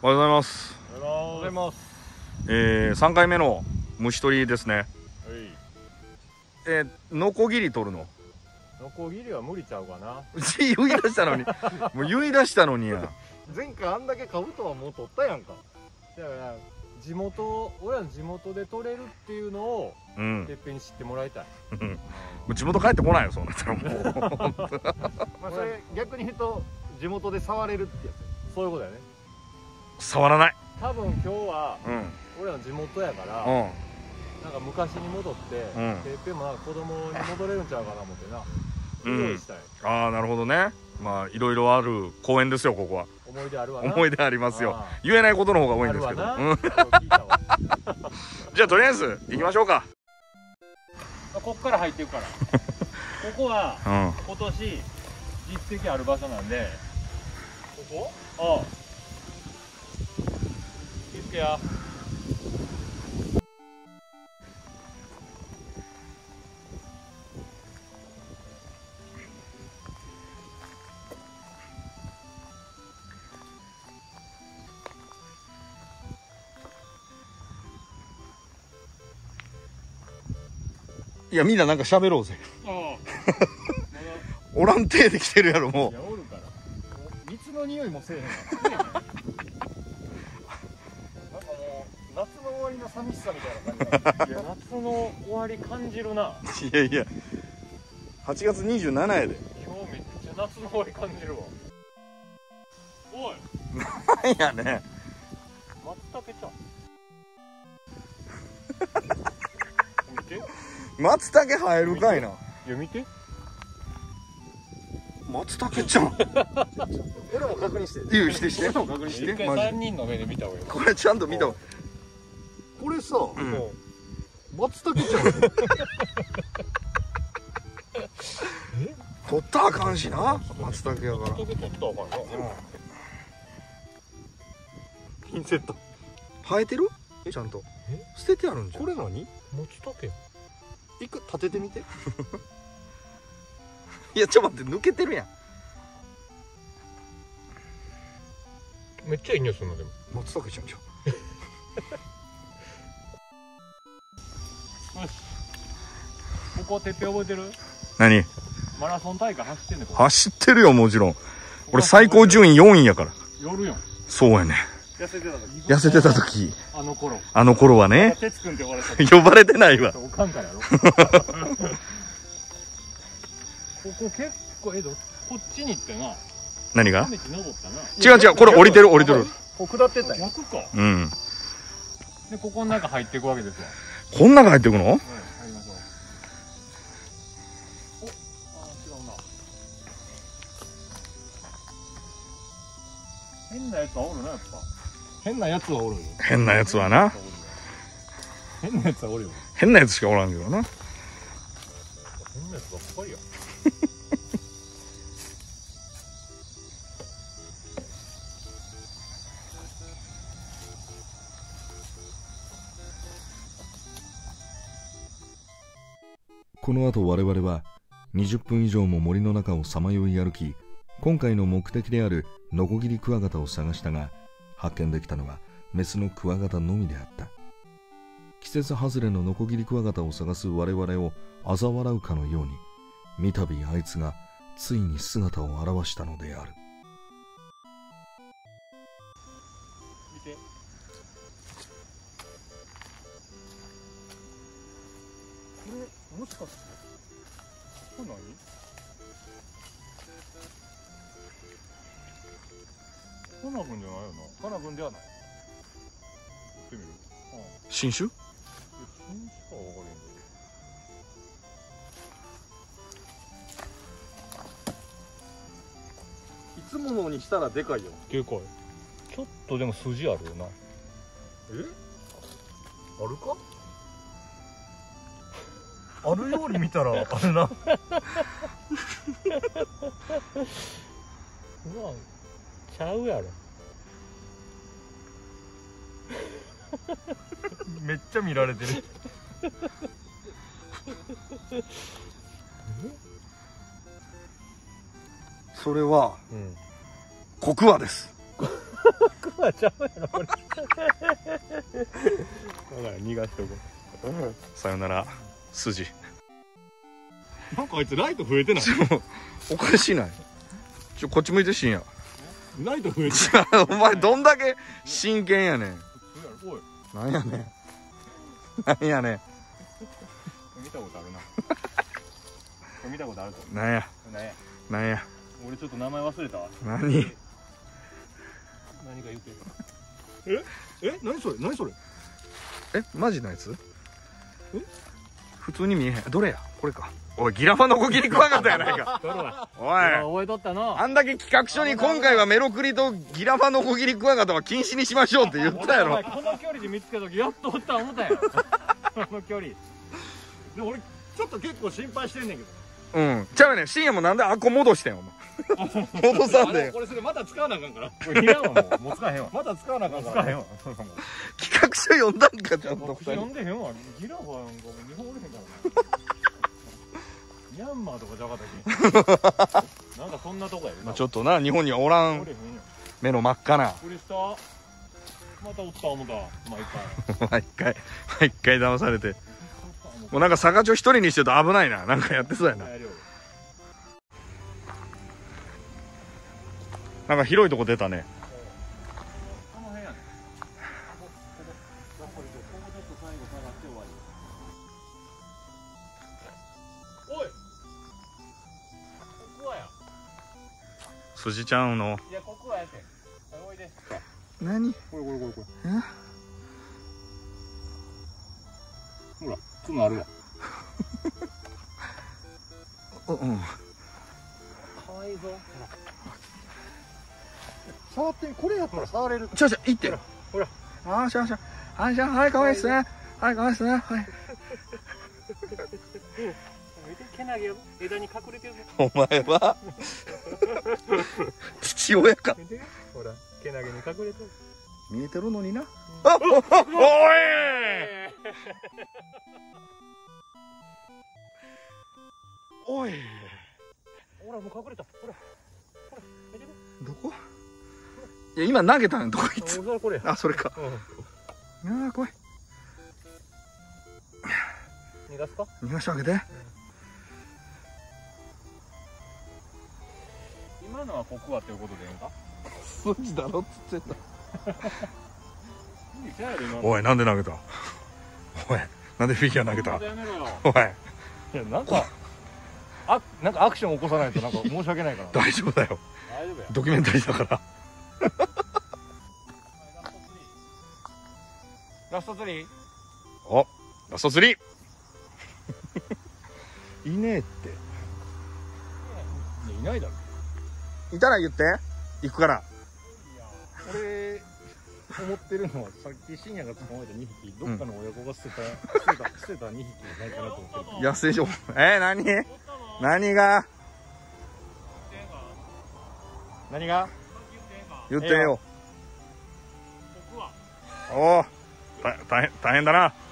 おはようございます。おはようございます。えー、3回目の虫取りですね。はい。えー、ノコギリ取るの？ノコギリは無理ちゃうかな。言い出したのに。もう言い出したのにや。前回あんだけカブトはもう取ったやんか。だから地元俺らの地元で取れるっていうのをうん。てっぺんに知ってもらいたい、もう地元帰ってこないよそうなったらもうまあそれ逆に言うと地元で触れるってやそういうことだよね触らない。多分今日はうん。俺らの地元やから、うん。なんか昔に戻って、うん。てっぺんもなんか子供に戻れるんちゃうかな思ってな、うん。用意したい。ああなるほどね。まあいろいろある公園ですよここは。思い出あるわな。思い出ありますよ。あ言えないことの方が多いあんですけど、じゃあとりあえず行きましょうか。こっから入っていくから。ここはうん。今年実績ある場所なんで。ここ？ああ気付けやいやみんななんか喋ろうぜおらんてで来てるやろもいやおるから蜜の匂いもせえへんから寂しさみたいな感じいや夏の終わり感じるな。ういやいや。8月27やで。今日めっちゃ夏の終わり感じるわ。おい。なんやね松茸ちゃん。見て。い松茸生えるかいな。や見て。松茸ちゃん。俺も確認して。いいよしてして。俺も確認して。一回マジ3人の目で見た方がいい。これちゃんと見たわこれさうん。も松茸ちゃん。取ったらあかんしな松茸やから。う取ったらあかんなピンセット。生えてる？ちゃんと。え？捨ててあるんじゃん。これ何？松茸一回立ててみて。いやちょっと待って抜けてるやん。めっちゃいい匂いするのでも。松茸ちゃんじゃんここてっぺん覚えてる？何？マラソン大会走ってんねんここ走ってるよもちろん。俺最高順位4位やから。夜よ。そうやね痩せてた時。痩せてた時。あの頃。あの頃はね。哲くんって呼ばれてた 呼ばれてないわ。おかんからやろ。ここ結構えどこっちに行ってな。何が？道登ったな。違う違うこれ降りてる降りてる。こう下ってった逆か。うん。でここの中入っていくわけですよ。こん中入ってくの？はい入りましょうお変なやつはおるなやっぱ。変なやつはおるよ。変なやつはな。変なやつはおるよ。変なやつしかおらんけどな。変なやつばっかりや。この後我々は20分以上も森の中をさまよい歩き今回の目的であるノコギリクワガタを探したが発見できたのはメスのクワガタのみであった。季節外れのノコギリクワガタを探す我々を嘲笑うかのように三度あいつがついに姿を現したのである。見て。これもしかしてこれ何カナブンじゃないよな。カナブンではない。ってみる。新種いや新種かは分かれんけいつものにしたらでかいよ。どでかい。ちょっとでも筋あるよな。え？あるか？あるように見たらあるな。うわちゃうやろ。めっちゃ見られてる。それはうん。コクワです。クワちゃうやろこれ。だから逃がしとこさよなら筋。うなんかあいつライト増えてない？おかしいない。ちょこっち向いてしんやライト増えてお前どんだけ真剣やねん。なんやねん。なんやね見たことあるな。見たことあるぞんなんや。ねなんや。俺ちょっと名前忘れたわ。何？何か言ってる。え？え？何それ？何それ？えマジのやつ？普通に見えへん。どれや？これか。おいギラファノコギリクワガタやないか。おい。覚えとったの？あんだけ企画書に今回はメロクリとギラファノコギリクワガタは禁止にしましょうって言ったやろ。この距離で見つけた時やっとおった思ったやろ。この距離。で俺ちょっと結構心配してんねんけど。うん。ちゃうねん。深夜もなんであっこ戻してんお前 戻さんでこれそれまた使わなあかんから。これいらんわもうもう使えへんわ。また使わなあかんから。使えへんわ。企画書読んだんかちゃんと。僕二人呼んでへんわギラファンが日本おれへんからなミャンマーとかじゃなかったっけ？なんかそんなとこやまあちょっとな日本にはおらん。目の真っ赤な。びっくりした。またおった思った毎回。毎回毎回騙されて。もうなんか坂町一人にしてると危ないな。なんかやってそうやななんか広いとこ出たね。この辺やねここここや。っぱりここちょっと最後下がって終わりおいここはや。筋ちゃんの？いやここはやておいで。何？これこれこれこえ？れほら角あるわう うん。かわいいぞ触ってみこれやったら触れる。ちょちょ行って。ほらあーしゃあしゃあーしゃあはいかわいいっすね。はい。かわいいっすね。はい。枝に隠れてるぞお前は？父親か。ほら毛投げに隠れてる。見えてるのにな。あおおおい。おい。ほらもう隠れた。ほら。ほら見てどこ？いや今投げたんどこいつ俺これあそれか。うん。あー怖い。逃がすか？逃がしてあげて。今のはここはっていうことでええんか？筋だろっつってんだおいなんで投げた？おいなんでフィギュア投げた？おい。いやなんかあなんかアクション起こさないとなんか申し訳ないから。大丈夫だよ。大丈夫や。ドキュメンタリーだからトツリーおラスト3いねえって。いやいないだろ。いたら言って。行くから。俺思ってるのはさっき深夜が捕まえた2匹どっかの親子が捨てた、捨てた捨てた2匹ないかなと思ってる安いしょえー、何？何が？何が？言ってよおおた大変大変だな。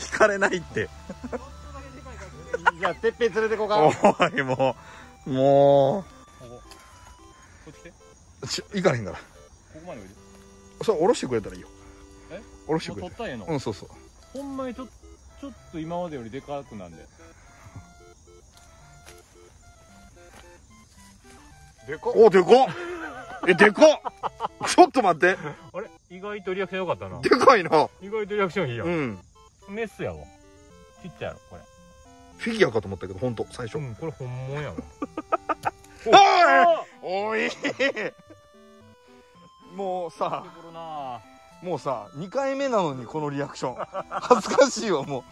引かれないって。じゃあてっぺん連れてこうか。おいもうもう。ち行かれへんから。こまでおいでそれ下ろしてくれたらいいよ。え？下ろしてくれ取ったんやの、うんそうそう。ほんまにちょちょっと今までよりでかくなんで。でこおでこっえでこっ。ちょっと待って。あれ？意外とリアクション良かったな。でかいな。意外とリアクションいいよ、うん。メスやわ。ちっちゃいやろこれ。フィギュアかと思ったけど本当最初、うんこれ本物やわ。おい。おい。もうさ。もうさ2回目なのにこのリアクション。恥ずかしいわも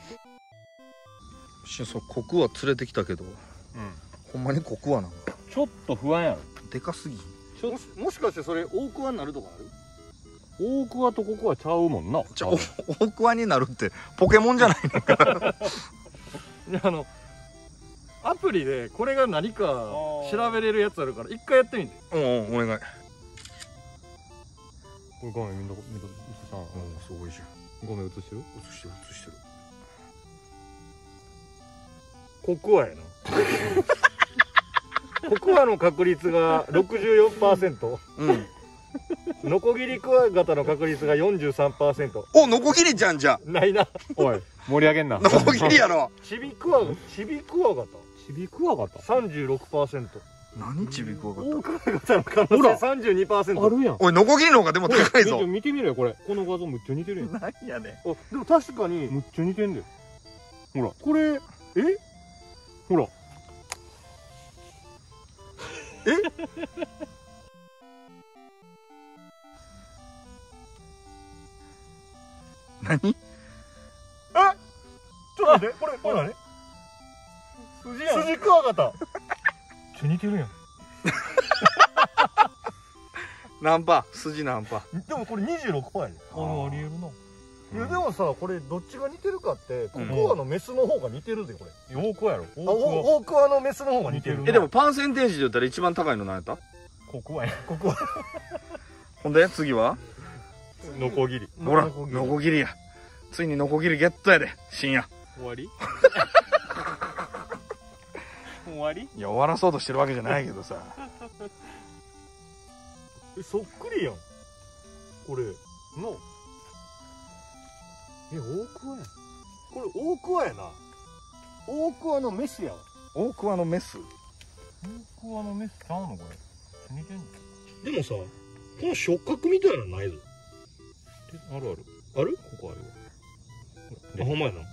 う。しそうコクワ連れてきたけど。うん。ほんまにコクワなのちょっと不安やろ。でかすぎちょもしもしかしてそれ大桑になるとかある？大桑とここはちゃうもんな。じゃあお大桑になるってポケモンじゃないのか。いやあのアプリでこれが何か調べれるやつあるから一回やってみて。うんうんお願い。これ画面見とこ見とこさん。うんすごいじゃん。画面映してる？映してる映してる。ここはやな ココアの確率が64%うん。ノコギリクワガタの確率が43%おノコギリちゃんじゃないな。おい盛り上げんな。ノコギリやろ。チビクワチビクワガちびくわがたタ36%何ちびくわかオオクワガタの可ほら。能性32%あるやん。おいノコギリの方がでも高いぞ。見てみろよこれ。この画像むっちゃ似てるやん。何やねあでも確かに。むっちゃ似てんだよ。ほら。これえ？ほら 何？ちょっと待ってこれこれ何？筋やん。筋クワガタちゃ似てるやん。ナンパ筋ナンパ。でもこれ26%やねあのありえるないやでもさこれどっちが似てるかってココアのメスの方が似てるでこれ。大クワやろオオクワのメスの方が似てる似てるえでもパーセンテージで言ったら一番高いの何やったここはや。ここはほんで次は？ノコギリ。ほらノコギリや。ついにノコギリゲットやで深夜。終わり？終わり？いや終わらそうとしてるわけじゃないけどさ。えそっくりやん。これのえ大クワやこれ大クワやな。大クワのメスやわ。大桑のメス。大クワのメスちゃうのこれ。似てんの？でもさこの触覚みたいなのないぞ。あるある。ある？ここあるあほんまやな。わ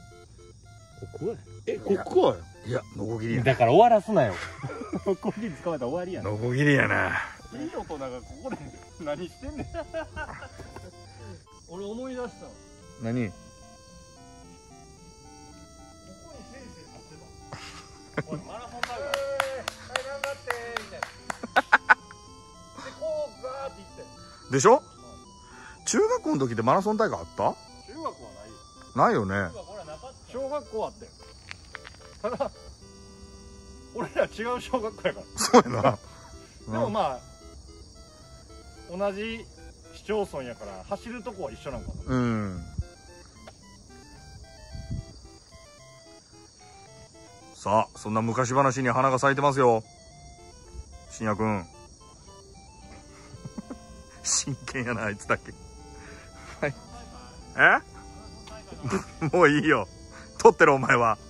ここや。えここはやいやノコギリや。だから終わらすなよ。ノコギリ捕まえたら終わりやん。ノコギリやな。いい大人がここで何してんねん。俺思い出した何？でしょ？中学校の時ってマラソン大会あった？中学校はないよ。ないよね。小学校はあったよ。ただ俺ら違う小学校やから。そうやな。でもまあ同じ市町村やから走るとこは一緒なんかな。うん。さあそんな昔話に花が咲いてますよ。深夜くん真剣やなあいつだけ。はい。え？もういいよ。撮ってろお前は。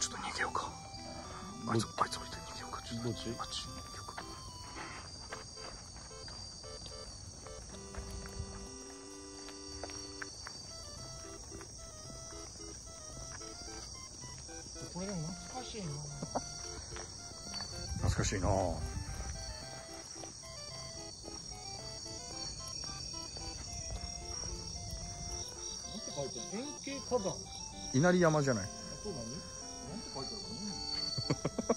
ちょっと逃げようか。あいつあいつ置いて逃げようか。ちょっとどっち？あっち懐かしいな。なんて書いてある？円形火山あ稲荷山じゃない。と何なんて書いてあるか見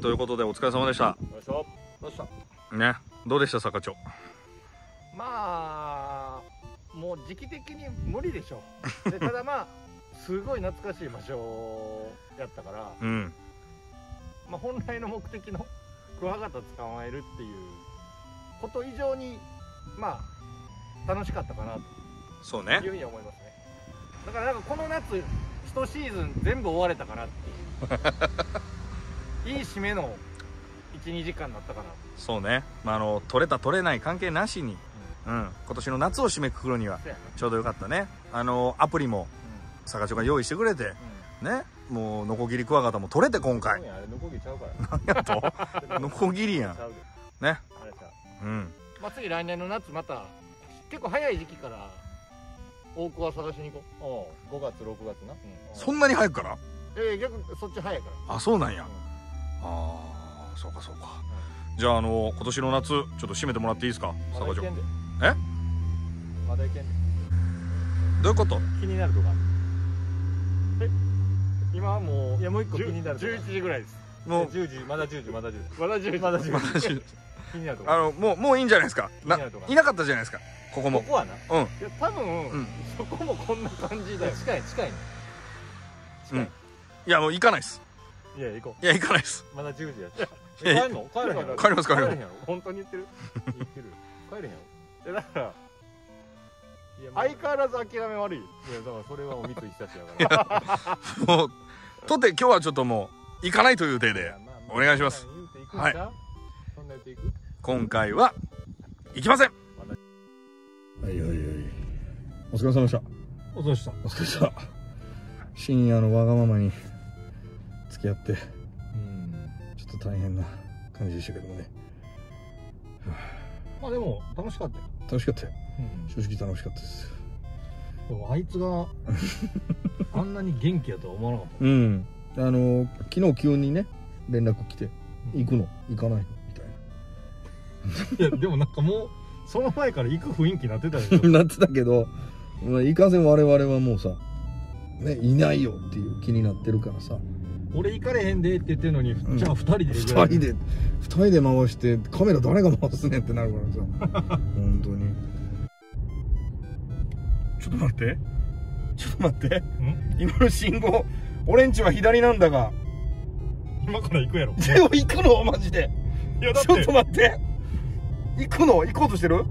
ということでお疲れ様でした。よいしょどうした。ね。どうでした坂長？まあもう時期的に無理でしょ。でただまあすごい懐かしい場所やったから、うん。まあ、本来の目的のクワガタ捕まえるっていうこと以上にまあ楽しかったかなそうね。というふうに思いますね。だからなんかこの夏一シーズン全部終われたかなっていう いい締めの12時間になったかな。そうね、まあ、あの取れた取れない関係なしに、うん、今年の夏を締めくくるにはちょうどよかったね。あのアプリも坂長が用意してくれてね。もうノコギリクワガタも取れて今回。あれノコギリちゃうから。やと？ノコギリやん。ね。あれちゃう。うん。まあ次来年の夏また結構早い時期から大桑探しに行こおう。5月6月な。う、そんなに早くから？うえー、逆にそっち早いから。あそうなんやああそうかそうか。じゃああの今年の夏ちょっと締めてもらっていいですか？坂長どまだいけんで。え？まだいけんで。ういうこと？気になるとか今はもういやもう一個気10になるとか11時ぐらいです。もう。10時まだ10時まだ10時。まだ10時。まだ10時。まだ10時。気になるとこあのもうもういいんじゃないですか？な気になるとこいなかったじゃないですか？ここも。ここはな。うん。いや多分、うん。そこもこんな感じだよ。近い近いね。うん。いやもう行かないですいや行こいや行かないです。うまだ10時やし。いやえ帰んの？帰れへんやろ帰ります帰ります。帰れへんやろ。本当に言ってる？言ってる。帰れへんやろいやだから相変わらず諦め悪い。いやだからそれはお三井久志やから。もうとって今日はちょっともう行かないという体でお願いします。言うていくんちゃう？そんな言うていく？今回は行きません。はいはいはい。お疲れ様でした。おそうした。お疲れ様でした。深夜のわがままに付き合って。うん。ちょっと大変な感じでしたけどもね。まあでも楽しかったよ、楽しかったよ。うん、正直楽しかったです。でもあいつが あんなに元気やとは思わなかっうん。あの昨日急にね連絡来てた行くの？行かないの？みたいいやでもなんかもうその前から行く雰囲気になってたでしょ。な なってたけどまあいかんせん我々はもうさねいないよっていう気になってるからさ俺行かれへんでって言ってるのに、ん。じゃあ二人で二行く。らい人で二人で回してカメラ誰が回すねんってなるからさ。本当に。ちょっと待って。ちょっと待って。ん？今の信号俺んちは左なんだが。今から行くやろ。でも行くのマジで。いやだっちょってと待って。行くの？行こうとしてる？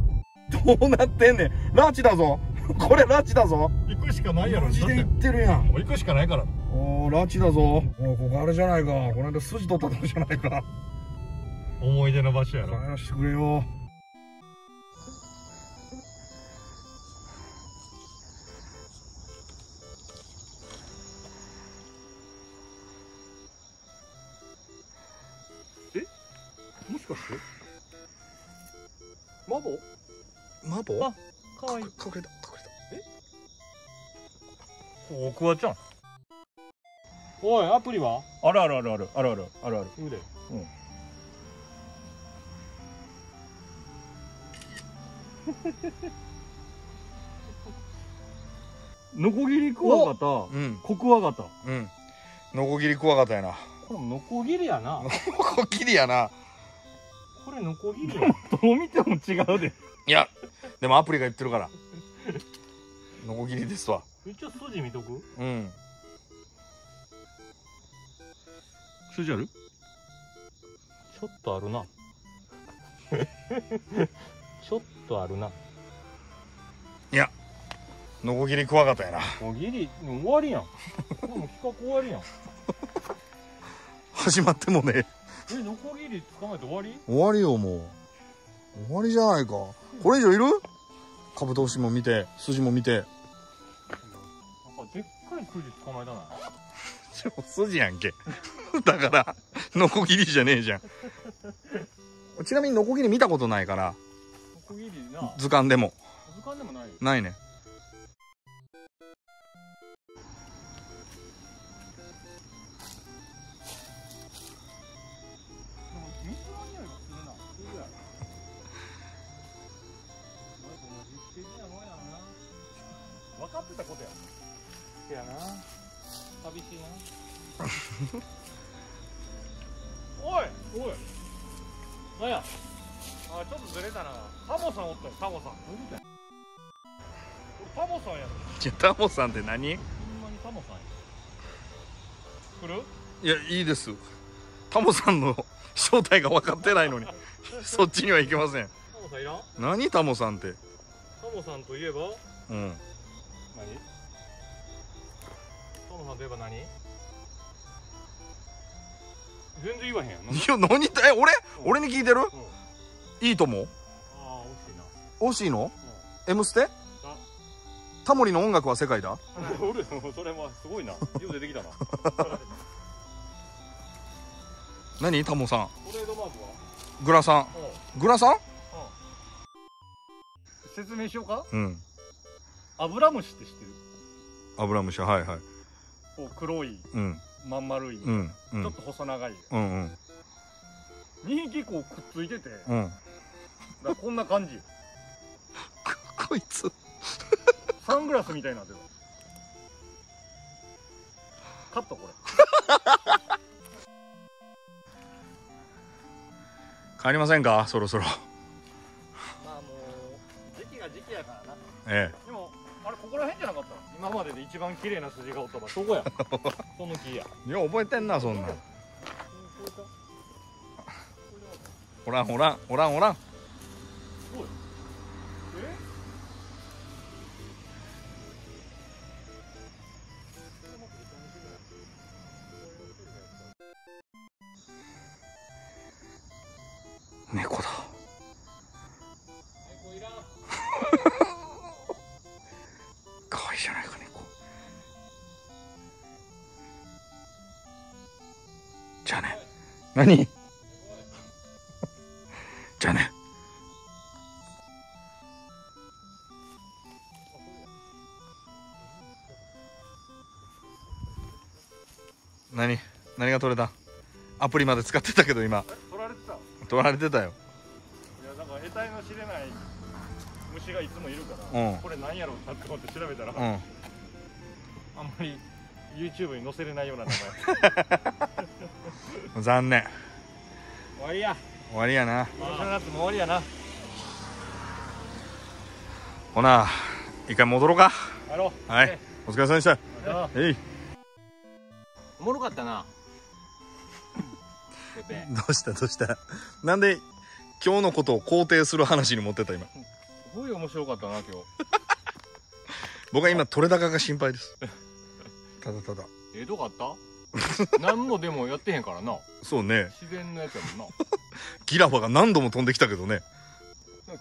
どうなってんねん？拉致だぞ。これ拉致だぞ。行くしかないやろ。マジで行だっってるやん。てもう行くしかないからおー拉致だぞ。おーここあれじゃないか。この間筋取ったとこじゃないか。思い出の場所や帰ろらしてくれよ。もしかして？マボ？マボ？あかわいい。隠れた隠れた。大桑ちゃんおいアプリは？あるあるあるある。あるある。あるある。腕うん。ノコギリクワガタ。うん。コクワガタ。うん。ノコギリクワガタやな。これノコギリやな。ノコギリやな。これノコギリや どう見ても違うで。いやでもアプリが言ってるから。ノコギリですわ。一応筋見とく？うん筋ある？ちょっとあるな。ちょっとあるな。ノコギリクワガタやな。ノコギリ終わりやん。もう企画終わりやん。始まってもねえ。ノコギリ捕まえて終わり？終わりよもう。終わりじゃないか。これ以上いる？カブトムシも見て筋も見て。なんかでっかい筋捕まえたな筋やんけ。だからノコギリじゃねえじゃん。ちなみにノコギリ見たことないから。ノコギリな。図鑑でも。図鑑でもないないね。分かってたことや。せやな寂しいな。お いおい。なんや？あちょっとずれたな。タモさんおったよタモさん。何だよこれタモさんやろ。じゃタモさんって何？いほんまにタモさんや。来る？やいいですタモさんの 正体が分かってないのにそっちには行けません。タモさんいらん？何タモさんって？タモさんといえば？うん。何？タモさんといえば何？全然言わへんやん。いや何って？え俺？俺に聞いてる？うん。いいともああ惜しいな。惜しいの？M ステ？タモリの音楽は世界だ。それもすごいな。よう出てきたな。何？タモさん。トレードマークは？グラさん。グラさん。説明しようか？うん。アブラムシって知ってる？アブラムシはいはいこう黒いうん。まん丸い、うんうん。ちょっと細長い。うんうん。2匹こうくっついててうん。らこんな感じ。こいつ。サングラスみたいになってる。カットこれ。帰りませんか？そろそろ。まあもう時期が時期やからな。えでもあれここら辺じゃなかった今までで一番綺麗な筋がおった場所。そこや。その木や。えよう覚えてんなそんなん。おらんおらんおらんおら。ん何？じゃあね。何？何が取れた？アプリまで使ってたけど今。え取られてた。い取られてたよ。やなんか得体の知れない虫がいつもいるから、うん。これなんやろうなって思って調べたら、うあんんまり YouTube に載せれないような名前 残念。終わりや。終わりやな。今年の夏も終わりやな。ほな一回戻ろうか。はい。お疲れ様でした。あえい。おもろかったな。どうした？どうした？なんで今日のことを肯定する話に持ってった今？すごい面白かったな今日。僕は今取れ高が心配です。ただただ。えどかった？何もでもやってへんからな。そうね。自然のやつやもんな。ギラファが何度も飛んできたけどね。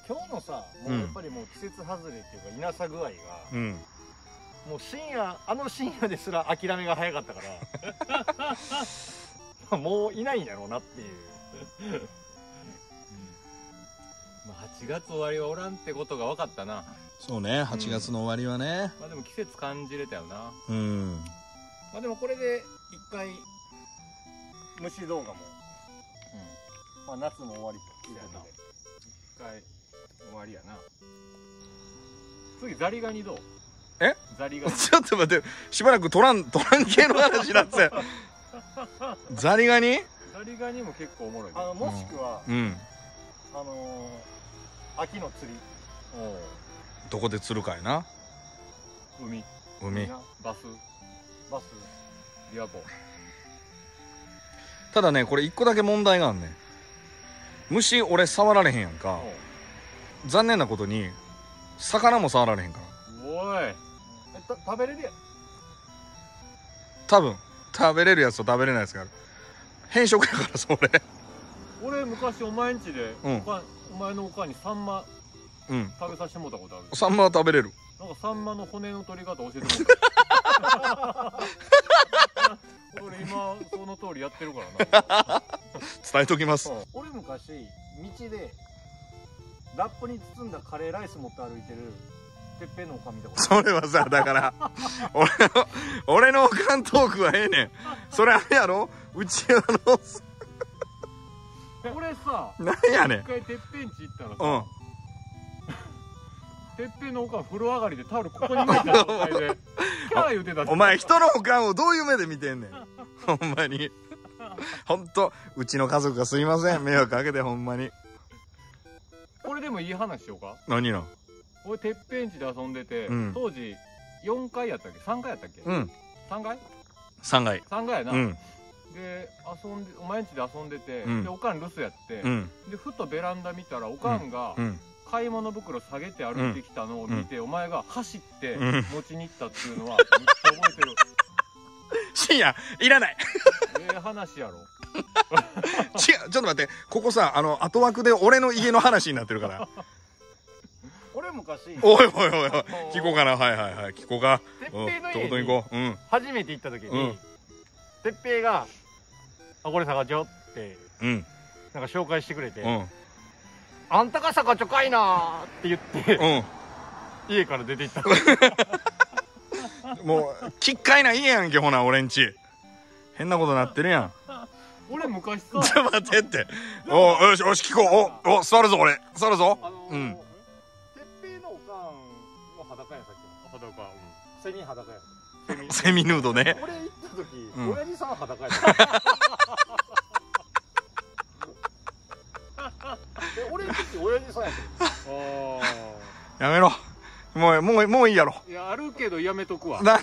今日のさもううん。やっぱりもう季節外れっていうか稲さ具合が、うん。もう深夜あの深夜ですら諦めが早かったから。もういないんやろうなっていう。まあ8月終わりはおらんってことが分かったな。そうね8月の終わりはね。まあでも季節感じれたよな。うん。まあでもこれで一回虫動画も、まあ、夏も終わりということで。一回終わりやな。次ザリガニどう？え？ザリガニ。ちょっと待って。しばらく取らん取らん系の話になって ザリガニ？ザリガニも結構おもろいね。あのもしくは、うん。あのー秋の釣り。どこで釣るかいな。海。海な。バス。バス琵琶湖ただねこれ一個だけ問題があんねん。虫俺触られへんやんか。残念なことに魚も触られへんから。おい。えた食べれるやん。多分。食べれるやつと食べれないやつがある。変色やからそれ俺昔お前んちで、うん。おかお前のおかんにサンマうん。食べさせてもらったことある。サンマは食べれる。なんかサンマの骨の取り方教えてもらった 俺今その通りやってるからな。伝えときます。俺昔道でラップに包んだカレーライス持って歩いてるてっぺんのおかん見たことそれはさだから 俺の俺のおかんトークはええねん。それあれやろ？うちあの俺さなんやねん。一回てっぺんち行ったらさ、うん。てっぺんのおかん風呂上がりでタオルここに巻いた状態で 言うてたお前人のおかんをどういう目で見てんねん。ほんまに。ほんとうちの家族がすいません。迷惑かけてほんまに。これでもいい話しようか？何な俺てっぺんちで遊んでて、うん。当時4階やったっけ？3階やったっけ、うん。3階？3階 ?3 階やな、うん。で遊んでお前んちで遊んでて、うん。でおかん留守やって、うん。でふとベランダ見たらおかんがうん買い物袋下げて歩いてきたのを見て、お前が走ってうん。持ちに行ったっていうのは めっちゃ覚えてる。深夜いらない。ええ話やろ。違うちょっと待って。ここさあの後枠で俺の家の話になってるから。俺昔おいおいおいおい。聞こうかな。はいはいはい。聞こうか。てっうんぺいの家とことんに行こう。うん。初めて行った時に、うん。てっぺいが「あこれ坂町」ってうん。なんか紹介してくれて「うんあんたが坂町かいな」って言って、うん。家から出て行った。もう奇怪な家やんけほな俺んち。変なことなってるやん。俺昔さちょっと待ってって。おうよしよし聞こう。おお座るぞ俺。座るぞ。あのーうん。てっぺいのおかんは裸やんさっきの。裸セミ裸やんセミヌードね。俺行った時、うん。親父さん裸やった き親父さんやったあ やめろ。もうもうもういいやろ。あいやあるけどやめとくわ。な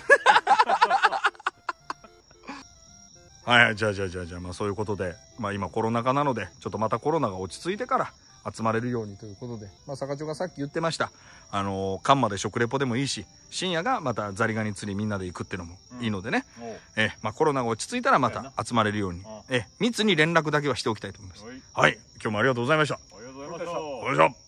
はいじゃあじゃあじゃあじゃあまあそういうことでまあ今コロナ禍なのでちょっとまたコロナが落ち着いてから集まれるようにということでまあ坂長がさっき言ってました。あのー、カンマで食レポでもいいし深夜がまたザリガニ釣りみんなで行くっていうのもいいのでね、おう。えまあコロナが落ち着いたらまた集まれるようにうん。え密に連絡だけはしておきたいと思います。はい。はい。今日もありがとうございました。ありがとうございました